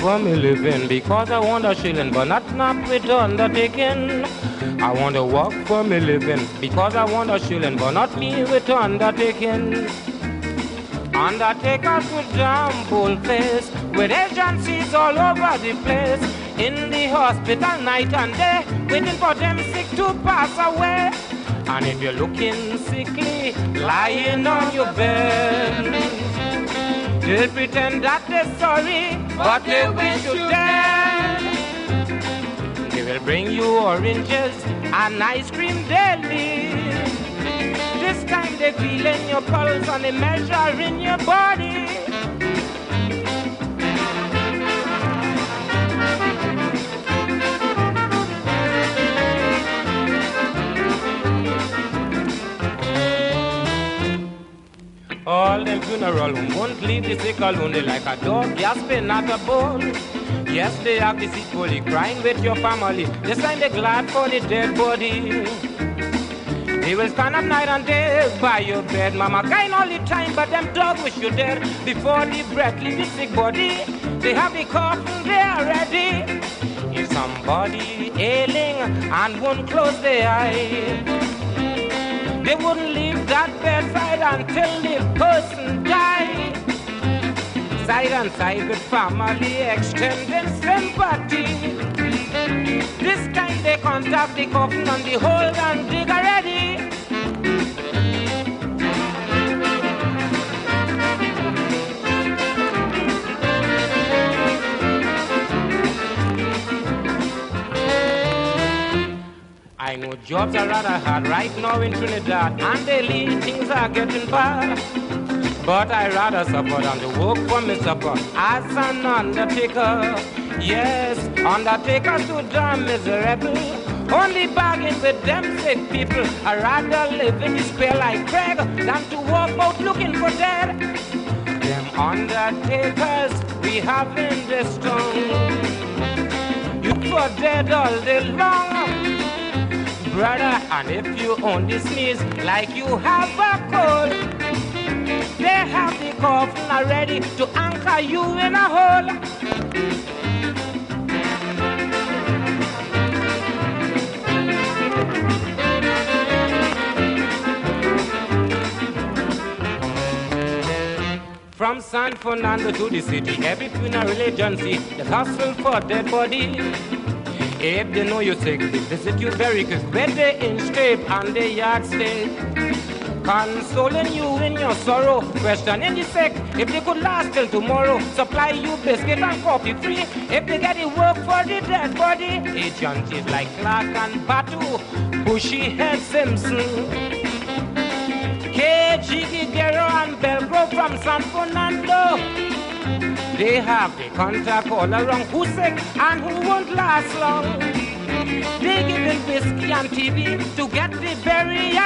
for me living because I want a shilling, but not not with undertaking. I want to work for me living because I want a shilling, but not me with undertaking. Undertakers with jumble face, with agencies all over the place. In the hospital night and day, waiting for them sick to pass away. And if you're looking sickly, lying on your bed, they'll pretend that they're sorry, but they wish you dead. They will bring you oranges and ice cream daily. This time they feel in your pulse and they measure in your body. Funeral home won't leave the sick alone. Like a dog gasping at a bone. Yes, they the sick body crying with your family. They sign they glad for the dead body. They will stand up night and day by your bed, mama. Kind all the time, but them dog wish you dead. Before the breath leave the sick body, they have the coffin there ready. If somebody ailing and won't close their eye, they wouldn't leave that bedside until the person. And side with family, extending sympathy. This kind they contact the coffin on the hold and dig already. I know jobs are rather hard right now in Trinidad, and daily things are getting bad. But I rather suffer than to work for me supper as an undertaker. Yes, undertaker to damn miserable. Only bargain with them sick people. I rather live in despair like Craig than to walk out looking for dead. Them undertakers we have in this town. You for dead all day long brother. And if you only sneeze like you have a cold, they have the coffin ready to anchor you in a hole. From San Fernando to the city, every funeral agency, the hustle for dead body. If they know you're sick, they visit you very quick. Where they in scrape and they yardstick. Consoling you in your sorrow, questioning the sick. If they could last till tomorrow, supply you biscuit and coffee free. If they get it work for the dead body, agencies like Clark and Battoo, Bushy Head Simpson. KG Guerrero and Belgro from San Fernando. They have the contact all around who sick and who won't last long. They give them whiskey and TV to get the very.